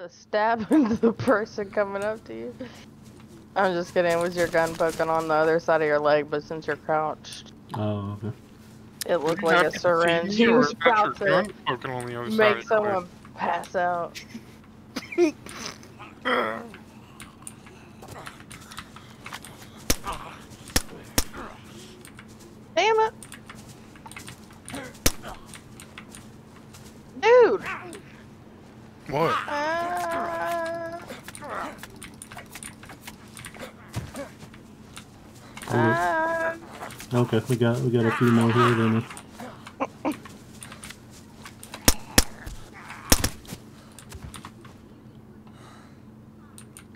to stab into the person coming up to you. I'm just kidding. Was your gun poking on the other side of your leg? But since you're crouched, Oh, okay. it looked like a syringe. He you or was about to gun poking on the other side make of someone pass out. leg. Damn it! Dude! What? Uh, Hold it. uh, Okay, we got we got a few more here then.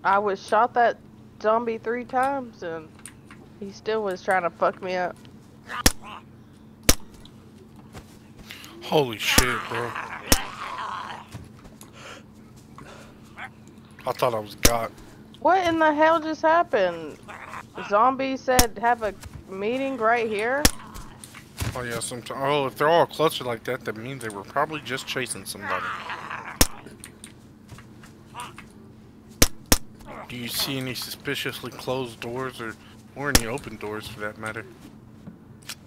I was shot that zombie three times and he still was trying to fuck me up. Holy shit, bro. I thought I was got. What in the hell just happened? Zombie said have a meeting right here? Oh yeah, sometimes. Oh, if they're all clustered like that, that means they were probably just chasing somebody. Do you see any suspiciously closed doors or or any open doors for that matter?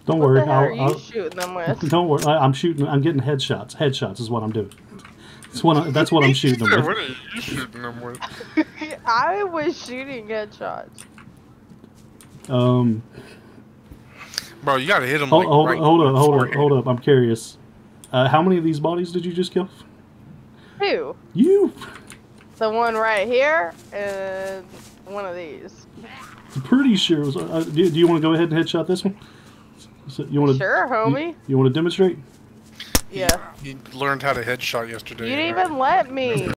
Don't What worry, the hell are I'll, you I'll, shooting them with? don't worry. I, I'm shooting. I'm getting headshots. Headshots is what I'm doing. That's what. I, that's what I'm shooting them what are you shooting them with? I was shooting headshots. Um, Bro, you gotta hit him. hold, like hold, right hold in up, hold up, hold up. I'm curious. Uh, how many of these bodies did you just kill? Two. You. The one right here and one of these. I'm pretty sure it was. Uh, do, do you want to go ahead and headshot this one? So you want to? Sure, homie. You, you want to demonstrate? Yeah. He learned how to headshot yesterday. You didn't right? even let me.